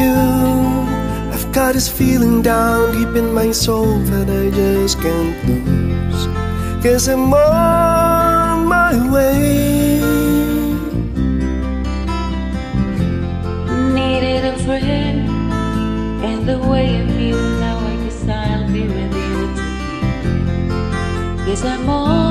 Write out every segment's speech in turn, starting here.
you. I've got this feeling down deep in my soul that I just can't lose. Guess I'm on my way. Needed a friend, and the way I feel now, I guess I'll be with you. Guess I'm on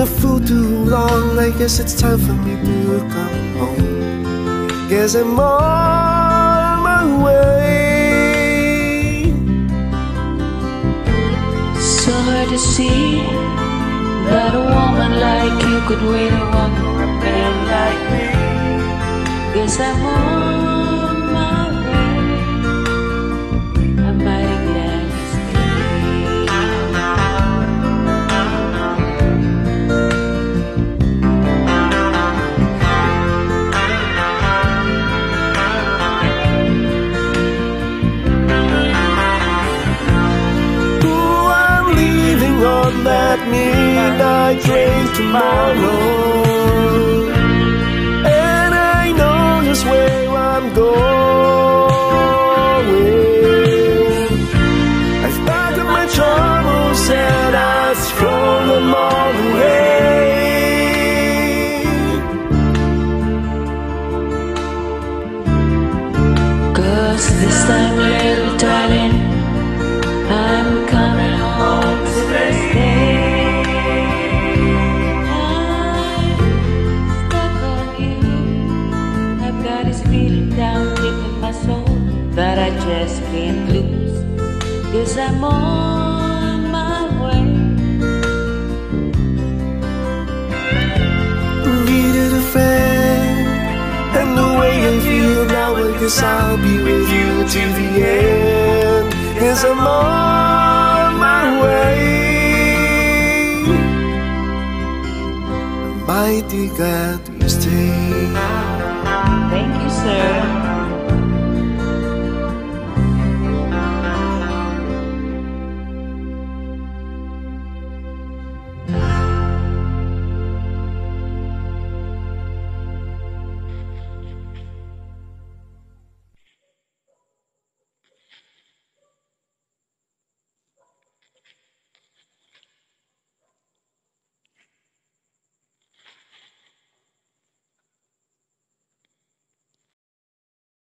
a fool too long. I guess it's time for me to come home. Guess I'm on my way. So hard to see that a woman like you could wait a one for a man like me. Guess I'm on midnight train tomorrow. And I know just where I'm going. I've packed my troubles and I've thrown them all away. Cause this time, just can't lose. Cause I'm on my way. needed a friend And the way I feel now I guess I'll be with you till the end Cause I'm on my way mighty glad you sir.